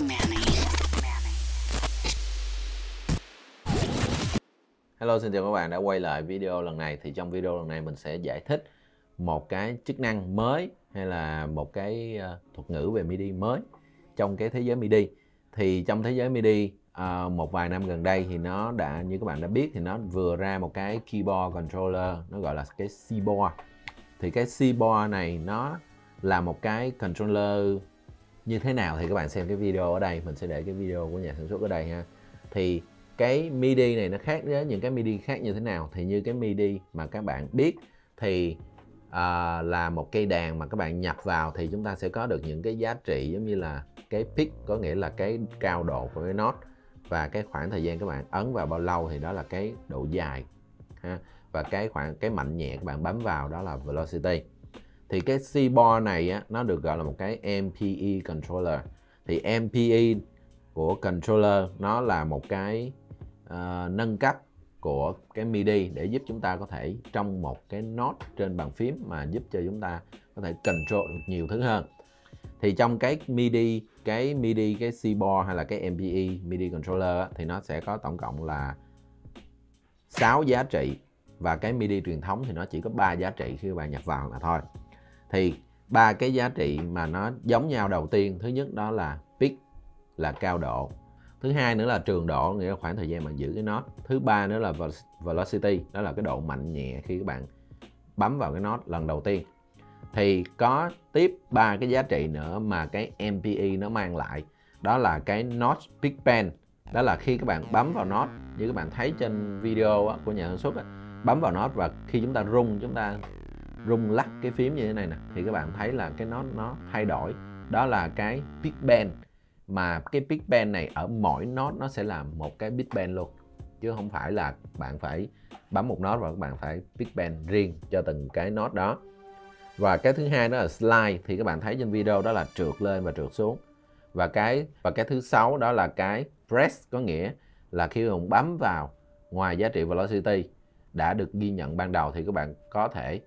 Manny. Hello, xin chào các bạn đã quay lại video lần này thì trong video lần này mình sẽ giải thích một cái chức năng mới hay là một cái ờ, thuật ngữ về MIDI mới trong cái thế giới MIDI thì trong thế giới MIDI ờ, một vài năm gần đây thì nó đã, như các bạn đã biết thì nó vừa ra một cái keyboard controller, nó gọi là cái keyboard thì cái keyboard này nó là một cái controller như thế nào thì các bạn xem cái video ở đây mình sẽ để cái video của nhà sản xuất ở đây ha. Thì cái MIDI này nó khác với những cái MIDI khác như thế nào? Thì như cái MIDI mà các bạn biết thì à, là một cây đàn mà các bạn nhập vào thì chúng ta sẽ có được những cái giá trị giống như là cái pick có nghĩa là cái cao độ của cái nốt và cái khoảng thời gian các bạn ấn vào bao lâu thì đó là cái độ dài ha. Và cái khoảng cái mạnh nhẹ các bạn bấm vào đó là velocity thì cái CBOR này á, nó được gọi là một cái MPE controller. Thì MPE của controller nó là một cái uh, nâng cấp của cái MIDI để giúp chúng ta có thể trong một cái nốt trên bàn phím mà giúp cho chúng ta có thể control được nhiều thứ hơn. Thì trong cái MIDI cái MIDI cái keyboard hay là cái MPE MIDI controller á, thì nó sẽ có tổng cộng là 6 giá trị và cái MIDI truyền thống thì nó chỉ có 3 giá trị khi các bạn nhập vào là thôi thì ba cái giá trị mà nó giống nhau đầu tiên, thứ nhất đó là peak, là cao độ. Thứ hai nữa là trường độ, nghĩa là khoảng thời gian bạn giữ cái nốt. Thứ ba nữa là velocity, đó là cái độ mạnh nhẹ khi các bạn bấm vào cái nốt lần đầu tiên. Thì có tiếp ba cái giá trị nữa mà cái MPE nó mang lại, đó là cái notch peak pen đó là khi các bạn bấm vào nốt, như các bạn thấy trên video của nhà sản xuất bấm vào nốt và khi chúng ta rung, chúng ta rung lắc cái phím như thế này nè thì các bạn thấy là cái nó nó thay đổi. Đó là cái pick band, mà cái pick band này ở mỗi nốt nó sẽ là một cái big band luôn. Chứ không phải là bạn phải bấm một nốt và các bạn phải pick band riêng cho từng cái nốt đó. Và cái thứ hai đó là slide thì các bạn thấy trên video đó là trượt lên và trượt xuống. Và cái và cái thứ sáu đó là cái press có nghĩa là khi bạn bấm vào ngoài giá trị velocity đã được ghi nhận ban đầu thì các bạn có thể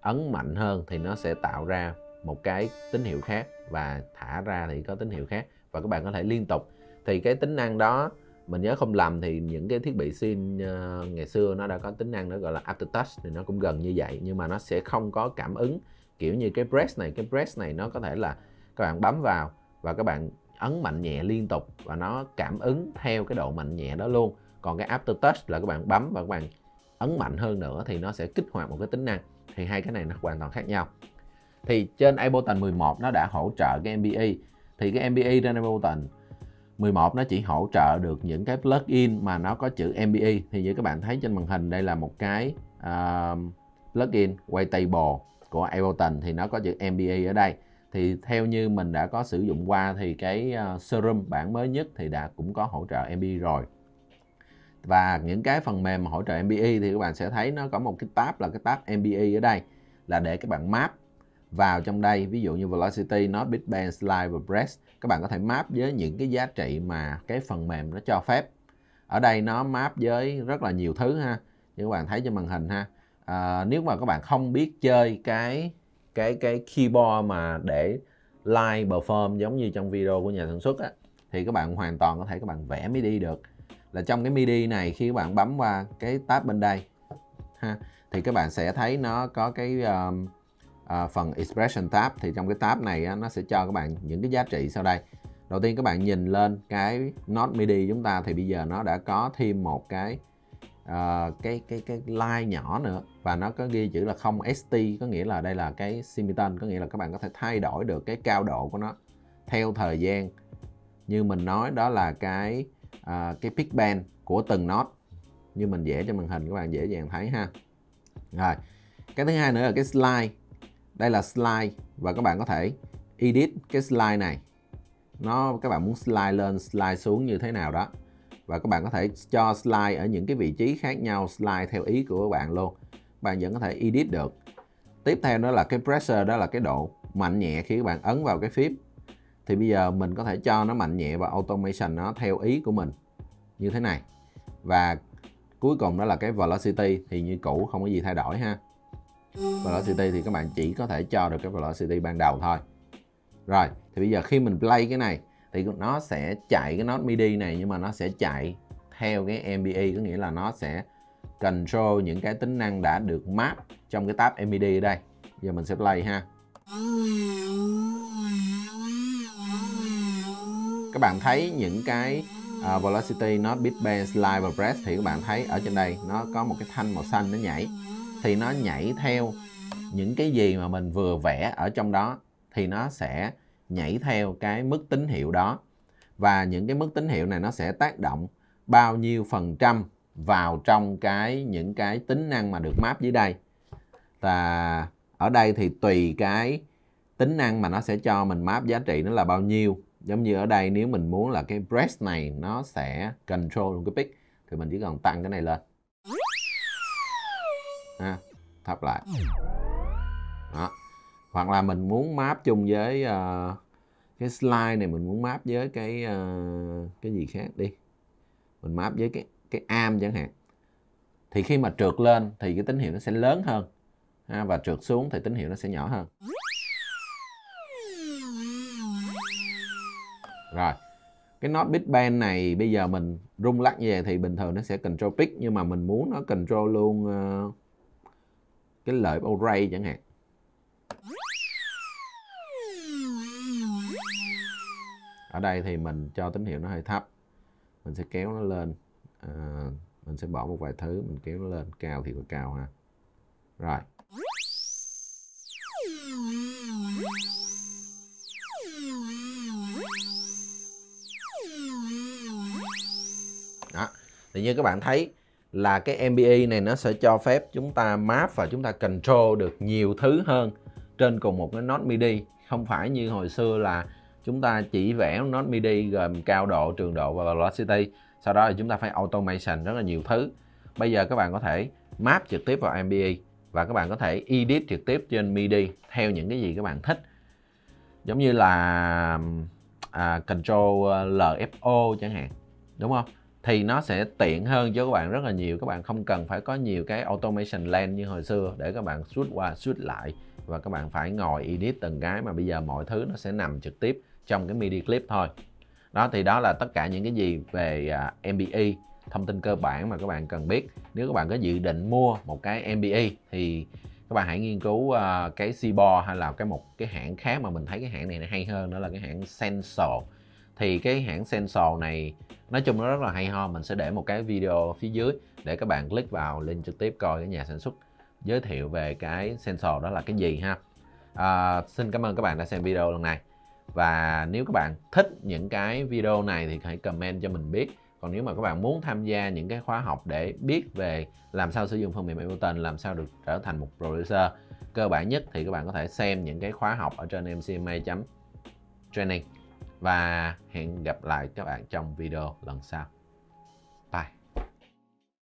ấn mạnh hơn thì nó sẽ tạo ra một cái tín hiệu khác và thả ra thì có tín hiệu khác và các bạn có thể liên tục. Thì cái tính năng đó mình nhớ không lầm thì những cái thiết bị sim uh, ờ, ngày xưa nó đã có tính năng đó gọi là aftertouch thì nó cũng gần như vậy nhưng mà nó sẽ không có cảm ứng. Kiểu như cái press này cái press này nó có thể là các bạn bấm vào và các bạn ấn mạnh nhẹ liên tục và nó cảm ứng theo cái độ mạnh nhẹ đó luôn. Còn cái aftertouch là các bạn bấm và các bạn ấn mạnh hơn nữa thì nó sẽ kích hoạt một cái tính năng thì hai cái này nó hoàn toàn khác nhau. Thì trên Ableton 11 nó đã hỗ trợ cái MPE thì cái MPE trên Ableton 11 nó chỉ hỗ trợ được những cái plugin mà nó có chữ MPE thì như các bạn thấy trên màn hình đây là một cái uh, plugin Wavetable của Ableton thì nó có chữ MPE ở đây. Thì theo như mình đã có sử dụng qua thì cái uh, Serum bản mới nhất thì đã cũng có hỗ trợ MPE rồi và những cái phần mềm mà hỗ trợ MBE thì các bạn sẽ thấy nó có một cái tab là cái tab MBE ở đây là để các bạn map vào trong đây. Ví dụ như velocity, nó bit band, slide và press các bạn có thể map với những cái giá trị mà cái phần mềm nó cho phép. Ở đây nó map với rất là nhiều thứ ha. Như các bạn thấy trên màn hình ha. À, nếu mà các bạn không biết chơi cái cái cái keyboard mà để live perform giống như trong video của nhà sản xuất á thì các bạn hoàn toàn có thể các bạn vẽ mới đi được là trong cái MIDI này khi các bạn bấm qua cái tab bên đây ha thì các bạn sẽ thấy nó có cái um, uh, phần expression tab. Thì trong cái tab này á, nó sẽ cho các bạn những cái giá trị sau đây. Đầu tiên các bạn nhìn lên cái node MIDI chúng ta thì bây giờ nó đã có thêm một cái uh, cái cái cái line nhỏ nữa. Và nó có ghi chữ là không ST có nghĩa là đây là cái semiton có nghĩa là các bạn có thể thay đổi được cái cao độ của nó theo thời gian. Như mình nói đó là cái à, cái pick band của từng node. Như mình vẽ cho màn hình các bạn dễ dàng thấy ha. Rồi cái thứ hai nữa là cái slide. Đây là slide và các bạn có thể edit cái slide này. Nó các bạn muốn slide lên slide xuống như thế nào đó. Và các bạn có thể cho slide ở những cái vị trí khác nhau slide theo ý của các bạn luôn. Bạn vẫn có thể edit được. Tiếp theo đó là cái pressure đó là cái độ mạnh nhẹ khi các bạn ấn vào cái phím thì bây giờ mình có thể cho nó mạnh nhẹ và automation nó theo ý của mình như thế này. Và cuối cùng đó là cái velocity, thì như cũ không có gì thay đổi ha. Velocity thì các bạn chỉ có thể cho được cái velocity ban đầu thôi. Rồi, thì bây giờ khi mình play cái này thì nó sẽ chạy cái node MIDI này, nhưng mà nó sẽ chạy theo cái MBE có nghĩa là nó sẽ control những cái tính năng đã được map trong cái tab MIDI ở đây. Giờ mình sẽ play ha. Các bạn thấy những cái uh, velocity not beat band slide và press thì các bạn thấy ở trên đây nó có một cái thanh màu xanh nó nhảy. Thì nó nhảy theo những cái gì mà mình vừa vẽ ở trong đó thì nó sẽ nhảy theo cái mức tín hiệu đó. Và những cái mức tín hiệu này nó sẽ tác động bao nhiêu phần trăm vào trong cái những cái tính năng mà được map dưới đây. Và ở đây thì tùy cái tính năng mà nó sẽ cho mình map giá trị nó là bao nhiêu giống như ở đây nếu mình muốn là cái breast này nó sẽ control cái pick thì mình chỉ cần tăng cái này lên. Ha thấp lại. Đó. Hoặc là mình muốn map chung với uh, cái slide này mình muốn map với cái uh, cái gì khác đi. Mình map với cái cái arm chẳng hạn. Thì khi mà trượt lên thì cái tín hiệu nó sẽ lớn hơn. Ha, và trượt xuống thì tín hiệu nó sẽ nhỏ hơn. Rồi cái nốt big band này bây giờ mình rung lắc như vậy thì bình thường nó sẽ control pick nhưng mà mình muốn nó control luôn uh, cái lợi array chẳng hạn. Ở đây thì mình cho tín hiệu nó hơi thấp mình sẽ kéo nó lên à, mình sẽ bỏ một vài thứ mình kéo nó lên cao thì có cao ha. Rồi. Đó. Thì như các bạn thấy là cái MBE này nó sẽ cho phép chúng ta map và chúng ta control được nhiều thứ hơn trên cùng một cái node MIDI không phải như hồi xưa là chúng ta chỉ vẽ node MIDI gồm cao độ, trường độ và velocity. Sau đó thì chúng ta phải automation rất là nhiều thứ. Bây giờ các bạn có thể map trực tiếp vào MBE và các bạn có thể edit trực tiếp trên MIDI theo những cái gì các bạn thích. Giống như là à, control ờ, LFO chẳng hạn. Đúng không? Thì nó sẽ tiện hơn cho các bạn rất là nhiều. Các bạn không cần phải có nhiều cái automation lane như hồi xưa để các bạn switch qua switch lại và các bạn phải ngồi edit từng cái mà bây giờ mọi thứ nó sẽ nằm trực tiếp trong cái MIDI clip thôi. Đó thì đó là tất cả những cái gì về à, uh, MBE thông tin cơ bản mà các bạn cần biết. Nếu các bạn có dự định mua một cái MBE thì các bạn hãy nghiên cứu uh, cái Cibor hay là cái một cái hãng khác mà mình thấy cái hãng này nó hay hơn đó là cái hãng Sensor thì cái hãng Sensor này nói chung nó rất là hay ho. Mình sẽ để một cái video phía dưới để các bạn click vào link trực tiếp coi cái nhà sản xuất giới thiệu về cái sensor đó là cái gì ha. À, xin cảm ơn các bạn đã xem video lần này. Và nếu các bạn thích những cái video này thì hãy comment cho mình biết. Còn nếu mà các bạn muốn tham gia những cái khóa học để biết về làm sao sử dụng phần mềm Ableton làm sao được trở thành một producer cơ bản nhất thì các bạn có thể xem những cái khóa học ở trên mcma.training và hẹn gặp lại các bạn trong video lần sau.